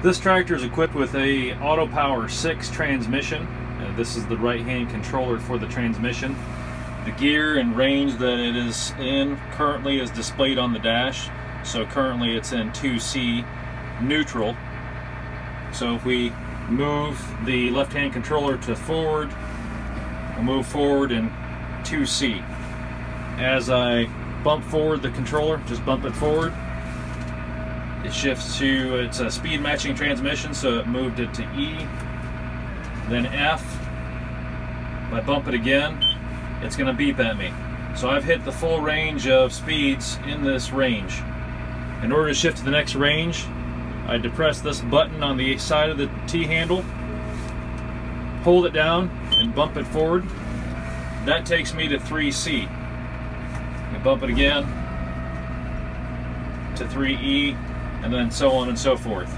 This tractor is equipped with a Auto Power 6 transmission. Uh, this is the right hand controller for the transmission. The gear and range that it is in currently is displayed on the dash. So currently it's in 2C neutral. So if we move the left hand controller to forward, we'll move forward in 2C. As I bump forward the controller, just bump it forward, it shifts to, it's a speed matching transmission, so it moved it to E, then F. If I bump it again, it's going to beep at me. So I've hit the full range of speeds in this range. In order to shift to the next range, I depress this button on the side of the T-handle, hold it down, and bump it forward. That takes me to 3C. I bump it again to 3E, and then so on and so forth.